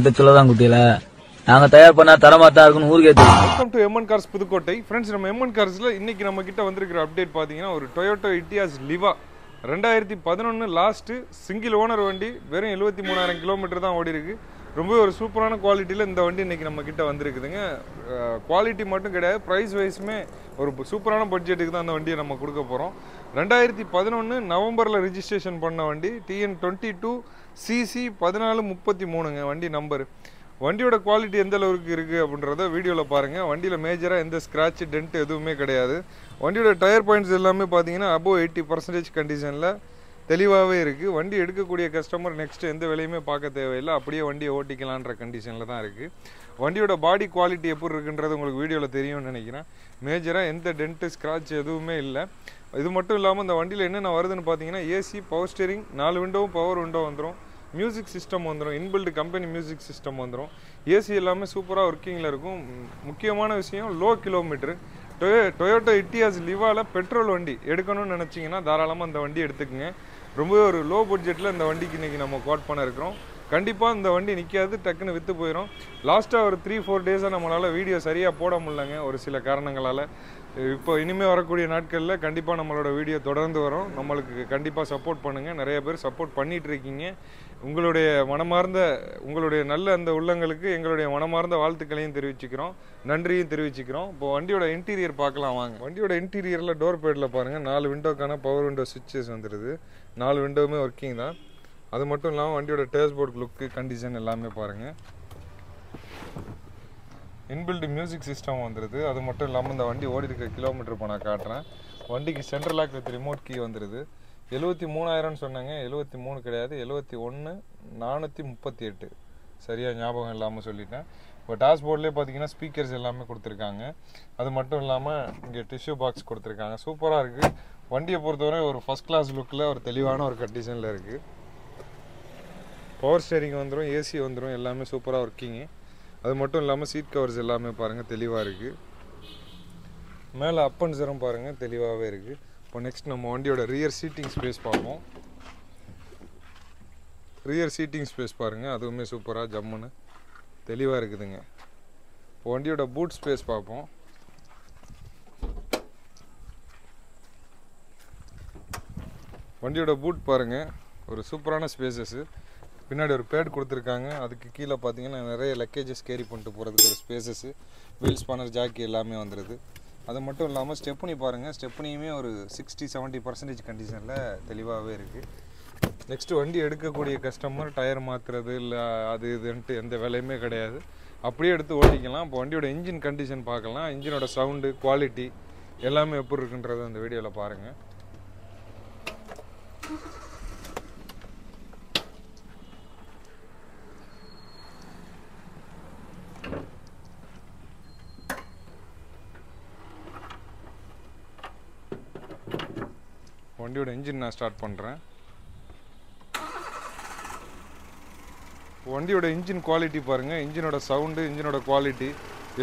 இதை சொல்லதான் குட்டியில. நாங்க தயார் பண்ணா தரமா தான் இருக்குன்னு ஊருக்கே தெரியும். Welcome to M N cars Pudukkottai. Friends நம்ம எம்என் கார்ஸ்ல இன்னைக்கு நம்ம கிட்ட வந்திருக்கிற அப்டேட் பாத்தீங்கன்னா ஒரு டொயோட்டோ இட்டியாஸ் லிவா ரெண்டாயிரத்தி பதினொன்று லாஸ்ட்டு சிங்கிள் ஓனர் வண்டி வெறும் எழுபத்தி மூணாயிரம் கிலோமீட்டர் தான் ஓடி இருக்கு ரொம்ப ஒரு சூப்பரான குவாலிட்டியில் இந்த வண்டி இன்றைக்கி நம்ம கிட்ட வந்திருக்குதுங்க. குவாலிட்டி மட்டும் கிடையாது ப்ரைஸ் வைஸுமே ஒரு சூப்பரான பட்ஜெட்டுக்கு தான் அந்த வண்டியை நம்ம கொடுக்க போகிறோம் ரெண்டாயிரத்தி பதினொன்று நவம்பரில் ரிஜிஸ்ட்ரேஷன் பண்ண வண்டி டிஎன் டுவெண்ட்டி டூ சிசி பதினாலு முப்பத்தி மூணுங்க வண்டி நம்பர் வண்டியோட குவாலிட்டி எந்த அளவுக்கு இருக்குது அப்படின்றத வீடியோவில் பாருங்கள் வண்டியில் மேஜராக எந்த ஸ்க்ராட்ச் டென்ட் எதுவுமே கிடையாது. வண்டியோட டயர் பாயிண்ட்ஸ் எல்லாமே பார்த்தீங்கன்னா அபோவ் எயிட்டி பர்சன்டேஜ் கண்டிஷனில் தெளிவாகவே இருக்குது வண்டி எடுக்கக்கூடிய கஸ்டமர் நெக்ஸ்ட் எந்த வேலையுமே பார்க்க தேவையில்லை. அப்படியே வண்டியை ஓட்டிக்கலான்ற கண்டிஷனில் தான் இருக்குது வண்டியோட பாடி குவாலிட்டி எப்படி இருக்குன்றது உங்களுக்கு வீடியோவில் தெரியும்னு நினைக்கிறேன். மேஜராக எந்த டென்ட்டு ஸ்க்ராட்ச் எதுவுமே இல்லை. இது மட்டும் இல்லாமல் இந்த வண்டியில் என்னென்ன வருதுன்னு பார்த்தீங்கன்னா ஏசி பவர் ஸ்டேரிங் நாலு விண்டோவும் பவர் விண்டோ வந்துடும் மியூசிக் சிஸ்டம் வந்துடும் இன்பில்டு கம்பெனி மியூசிக் சிஸ்டம் வந்துடும் ஏசி எல்லாமே சூப்பராக ஒர்க்கிங்கில் இருக்கும். முக்கியமான விஷயம் low kilometre Toyo Toyota Etios லிவாவில் petrol வண்டி எடுக்கணும்னு நினச்சிங்கன்னா தாராளமாக இந்த வண்டி எடுத்துக்கங்க. ரொம்பவே ஒரு லோ பட்ஜெட்டில் இந்த வண்டிக்கு இன்றைக்கி நம்ம கோட் பண்ண இருக்கிறோம் கண்டிப்பாக இந்த வண்டி நிற்காது டக்குன்னு விற்று போயிடும் லாஸ்ட்டாக ஒரு த்ரீ ஃபோர் டேஸாக நம்மளால் வீடியோ சரியாக போட முடியலங்க ஒரு சில காரணங்களால். இப்போ இனிமேல் வரக்கூடிய நாட்களில் கண்டிப்பாக நம்மளோட வீடியோ தொடர்ந்து வரும். நம்மளுக்கு கண்டிப்பாக சப்போர்ட் பண்ணுங்கள் நிறைய பேர் சப்போர்ட் பண்ணிகிட்ருக்கீங்க உங்களுடைய மனமார்ந்த உங்களுடைய நல்ல அந்த உள்ளங்களுக்கு எங்களுடைய மனமார்ந்த வாழ்த்துக்களையும் தெரிவிச்சுக்கிறோம். நன்றியும் தெரிவிச்சுக்கிறோம். இப்போ வண்டியோட இன்டீரியர் பார்க்கலாம் வாங்க. வண்டியோட இன்டீரியரில் டோர் பேடில் பாருங்கள் நாலு விண்டோக்கான பவர் விண்டோ சுவிட்சஸ் வந்துடுது நாலு விண்டோவுமே ஒர்க்கிங் தான். அது மட்டும் இல்லாமல் வண்டியோட டேஷ்போர்ட் லுக்கு கண்டிஷன் எல்லாமே பாருங்கள் இன்பில்டு மியூசிக் சிஸ்டம் வந்துடுது அது மட்டும் இல்லாமல் இந்த வண்டி ஓடி இருக்க கிலோமீட்டர் இப்போ நான் காட்டுறேன். வண்டிக்கு central lock with remote key வந்துடுது எழுபத்தி மூணாயிரம்னு சொன்னாங்க. எழுபத்தி மூணு கிடையாது. எழுபத்தி ஒன்று நானூற்றி முப்பத்தி எட்டு. சரியாக ஞாபகம் இல்லாமல் சொல்லிட்டேன். இப்போ டாஷ்போர்ட்லேயே பார்த்தீங்கன்னா ஸ்பீக்கர்ஸ் எல்லாமே கொடுத்துருக்காங்க. அது மட்டும் இல்லாமல் இங்கே டிஷ்யூ பாக்ஸ் கொடுத்துருக்காங்க. சூப்பராக இருக்குது வண்டியை பொறுத்தவரை ஒரு ஃபஸ்ட் கிளாஸ் லுக்கில் ஒரு தெளிவான ஒரு கண்டிஷனில் இருக்குது பவர் ஸ்டேரிங் வந்துடும் ஏசி வந்துடும் எல்லாமே சூப்பராக ஒர்க்கிங்கு அது மட்டும் இல்லாமல் சீட் கவர்ஸ் எல்லாமே பாருங்கள் தெளிவாக இருக்குது மேலே அப் அண்ட் ஜரம் பாருங்கள் தெளிவாகவே இருக்குது இப்போ நெக்ஸ்ட் நம்ம வண்டியோட ரியர் சீட்டிங் ஸ்பேஸ் பார்ப்போம். ரியர் சீட்டிங் ஸ்பேஸ் பாருங்கள் அதுவுமே சூப்பராக ஜம்முன்னு தெளிவாக இருக்குதுங்க. இப்போ வண்டியோட பூட் ஸ்பேஸ் பார்ப்போம். வண்டியோட பூட் பாருங்கள் ஒரு சூப்பரான ஸ்பேசஸ்ஸு பின்னாடி ஒரு பேட் கொடுத்துருக்காங்க. அதுக்கு கீழே பார்த்தீங்கன்னா நிறைய லக்கேஜஸ் கேரி பண்ணிட்டு போகிறதுக்கு ஒரு ஸ்பேசஸ்ஸு வீல் ஸ்பானர் ஜாக்கி எல்லாமே வந்துடுது அது மட்டும் இல்லாமல் ஸ்டெப்னி பாருங்கள் ஸ்டெப்னியுமே ஒரு சிக்ஸ்டி செவன்ட்டி பர்சன்டேஜ் கண்டிஷனில் தெளிவாகவே இருக்குது நெக்ஸ்ட்டு வண்டி எடுக்கக்கூடிய கஸ்டமர் டயர் மாற்றுறது இல்லை அது இதுன்ட்டு எந்த வேலையுமே கிடையாது. அப்படியே எடுத்து ஓட்டிக்கலாம். இப்போ வண்டியோட இன்ஜின் கண்டிஷன் பார்க்கலாம். இன்ஜினோட சவுண்டு குவாலிட்டி எல்லாமே எப்படி இருக்குன்றது அந்த வீடியோவில் பாருங்கள் வண்டியோட இன்ஜின் நான் ஸ்டார்ட் பண்ணுறேன் வண்டியோட இன்ஜின் குவாலிட்டி பாருங்கள் இன்ஜினோட சவுண்டு இன்ஜினோட குவாலிட்டி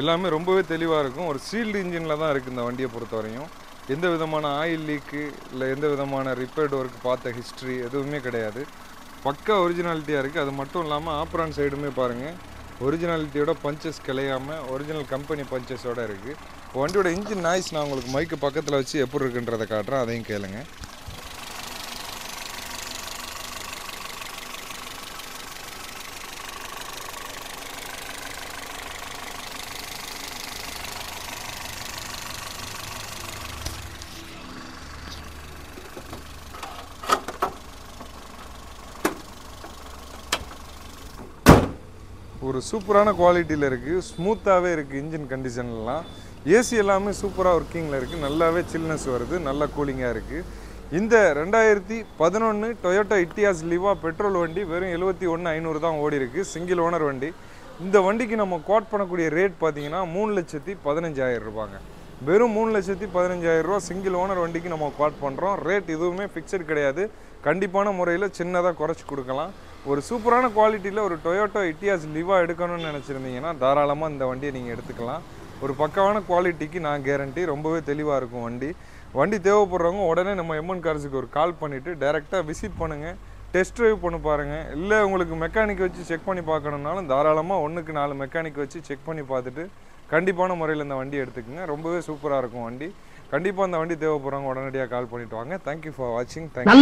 எல்லாமே ரொம்பவே தெளிவாக இருக்கும். ஒரு சீல்டு இன்ஜினில் தான் இருக்குது இந்த வண்டியை பொறுத்தவரையும். எந்த விதமான ஆயில் லீக்கு இல்லை எந்த விதமான ரிப்பேர்ட் ஒர்க் பார்த்த ஹிஸ்ட்ரி எதுவுமே கிடையாது. பக்கா ஒரிஜினாலிட்டியாக இருக்குது அது மட்டும் இல்லாமல் ஆப்ரான் சைடுமே பாருங்கள் ஒரிஜினாலிட்டியோட பஞ்சஸ் கிளையாமல் ஒரிஜினல் கம்பெனி பஞ்சஸோடு இருக்குது வண்டியோட இன்ஜின் நாய்ஸ் நான் உங்களுக்கு மைக்கு பக்கத்தில் வச்சு எப்படி இருக்குன்றதை காட்டுறேன். அதையும் கேளுங்கள் ஒரு சூப்பரான குவாலிட்டியில் இருக்குது ஸ்மூத்தாகவே இருக்குது இன்ஜின் கண்டிஷன்லாம். ஏசி எல்லாமே சூப்பராக ஒர்க்கிங்கில் இருக்குது நல்லாவே சில்னஸ் வருது. நல்லா கூலிங்காக இருக்குது இந்த ரெண்டாயிரத்தி பதினொன்று டொயோட்டோ இட்டியாஸ் லிவா பெட்ரோல் வண்டி வெறும் எழுபத்தி ஒன்று ஐநூறு தான் ஓடி இருக்குது சிங்கிள் ஓனர் வண்டி. இந்த வண்டிக்கு நம்ம கோட் பண்ணக்கூடிய ரேட் பார்த்தீங்கன்னா மூணு லட்சத்தி பதினஞ்சாயிரம் ரூபாங்க. வெறும் மூணு லட்சத்தி பதினஞ்சாயிரம் ரூபா சிங்கிள் ஓனர் வண்டிக்கு நம்ம கோட் பண்ணுறோம் ரேட் எதுவுமே ஃபிக்ஸட் கிடையாது. கண்டிப்பான முறையில் சின்னதாக குறைச்சி கொடுக்கலாம். ஒரு சூப்பரான குவாலிட்டியில் ஒரு டொயோட்டோ இட்டியாஸ் லிவா எடுக்கணும்னு நினச்சிருந்தீங்கன்னா தாராளமாக இந்த வண்டியை நீங்கள் எடுத்துக்கலாம். ஒரு பக்காவான குவாலிட்டிக்கு நான் கேரண்டி ரொம்பவே தெளிவாக இருக்கும் வண்டி. வண்டி தேவைப்படுறவங்க உடனே நம்ம எம்என் கார்ஸுக்கு ஒரு கால் பண்ணிவிட்டு டைரெக்டாக விசிட் பண்ணுங்கள் டெஸ்ட் ட்ரைவ் பண்ணி பாருங்கள் இல்லை உங்களுக்கு மெக்கானிக் வச்சு செக் பண்ணி பார்க்கணுன்னாலும் தாராளமாக ஒன்றுக்கு நாலு மெக்கானிக் வச்சு செக் பண்ணி பார்த்துட்டு கண்டிப்பான முறையில் இந்த வண்டி எடுத்துக்கோங்க. ரொம்பவே சூப்பராக இருக்கும் வண்டி. கண்டிப்பாக அந்த வண்டி தேவைப்படுறவங்க உடனடியாக கால் பண்ணிட்டு வாங்க. தேங்க்யூ ஃபார் வாட்சிங் தேங்க்